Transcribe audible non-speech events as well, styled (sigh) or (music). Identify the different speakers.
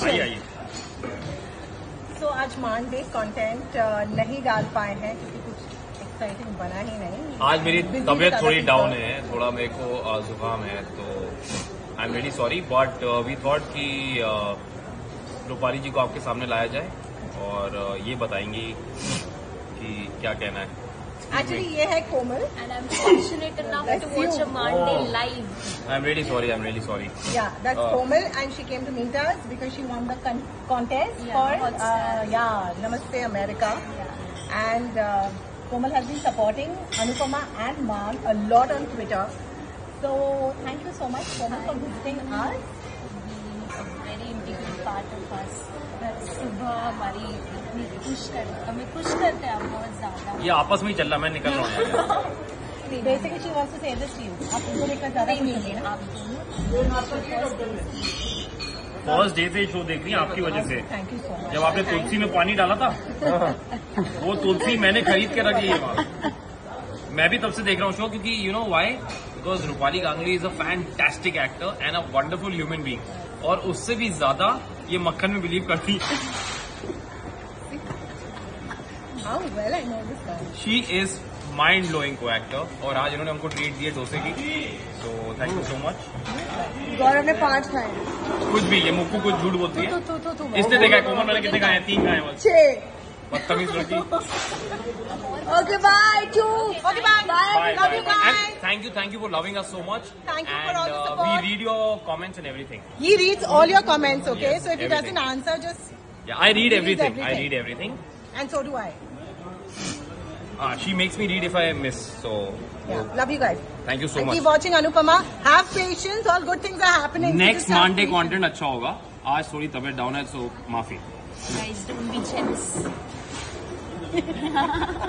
Speaker 1: आइए आइए।
Speaker 2: सो आज कंटेंट नहीं डाल पाए हैं क्योंकि कुछ एक्साइटिंग बना ही नहीं।
Speaker 1: आज मेरी तबीयत थोड़ी डाउन। है थोड़ा मेरे को जुकाम है तो I am very sorry but we thought कि अ, रूपाली जी को आपके सामने लाया जाए और अ, ये बताएँगी कि क्या कहना है।
Speaker 2: एक्चुअली ये है Komal.
Speaker 3: And I am
Speaker 2: That's
Speaker 3: to watch
Speaker 2: you.
Speaker 3: a Monday
Speaker 1: Oh.
Speaker 3: live.
Speaker 1: I am really sorry I am really sorry
Speaker 2: Yeah, that's
Speaker 1: Uh,
Speaker 2: Komal, and she came to meet us because she won the con- contest
Speaker 3: Yeah,
Speaker 2: for
Speaker 3: Hotstar.
Speaker 2: uh, yeah Namaste America, and uh, Komal has been supporting Anupama and Maan a lot on Twitter. So thank you so much, Komal, for visiting us.
Speaker 3: Being a very integral part of us. सुबह हमारी इतनी खुश कर हमें खुश करते हैं आप बहुत ज्यादा
Speaker 1: ये आपस में ही चल रहा है, मैं निकल रहा हूँ यहाँ से।
Speaker 2: Basically, she wants to say this to आप उनको लेकर ज़्यादा
Speaker 3: नहीं
Speaker 2: ना?
Speaker 1: फ़र्स्ट डे से शो देख रही हैं आपकी वजह से
Speaker 2: Thank you so much.
Speaker 1: जब आपने तुलसी में पानी डाला था वो तुलसी मैंने खरीद के रखी है वहाँ मैं भी तब से देख रहा हूँ शो क्योंकि you know why because Rupali Ganguly is a fantastic actor and a wonderful human being और उससे भी ज़्यादा ये मक्खन में बिलीव करती
Speaker 2: How well I know this guy.
Speaker 1: She is mind blowing को एक्टर और आज इन्होंने हमको ट्रीट दिए डोसे की। So thank you so much
Speaker 2: Gaurav ने पाँच खाए।
Speaker 1: कुछ भी ये मुक्कू कुछ झूठ बोलती है। इसने देखा है कोमल कितने खाए तीन खाए
Speaker 2: छह। Okay bye okay bye bye love you
Speaker 1: thank you thank you for loving us so much
Speaker 2: thank you for all support
Speaker 1: we read your comments and everything
Speaker 2: he reads all your comments okay so if he doesn't answer just
Speaker 1: yeah I read everything I read everything
Speaker 2: and so do I
Speaker 1: Uh, she makes me read if I miss. So
Speaker 2: Yeah. Love you guys.
Speaker 1: thank you so
Speaker 2: and
Speaker 1: much.
Speaker 2: keep watching Anupama. Have patience. All good things are happening. So
Speaker 1: next
Speaker 2: just have
Speaker 1: Monday
Speaker 2: patience.
Speaker 1: Content अच्छा होगा आज थोड़ी तबीयत down है सो माफी
Speaker 3: guys don't be jealous. (laughs)